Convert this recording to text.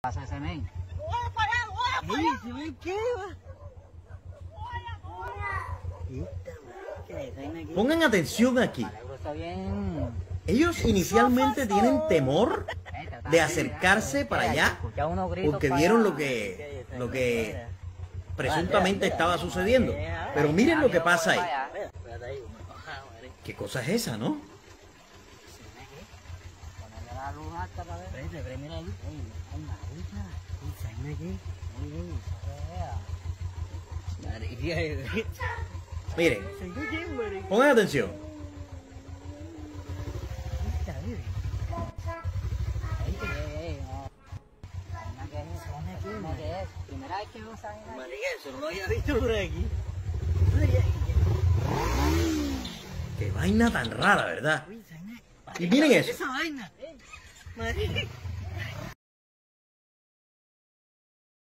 pasa ese men? Pongan atención aquí. Ellos inicialmente tienen temor de acercarse para allá porque vieron lo que, lo que presuntamente estaba sucediendo. Pero miren lo que pasa ahí. ¿Qué cosa es esa, no? Miren, pongan atención. Qué vaina tan rara, ¿verdad? Y miren eso. Esa vaina. Marica.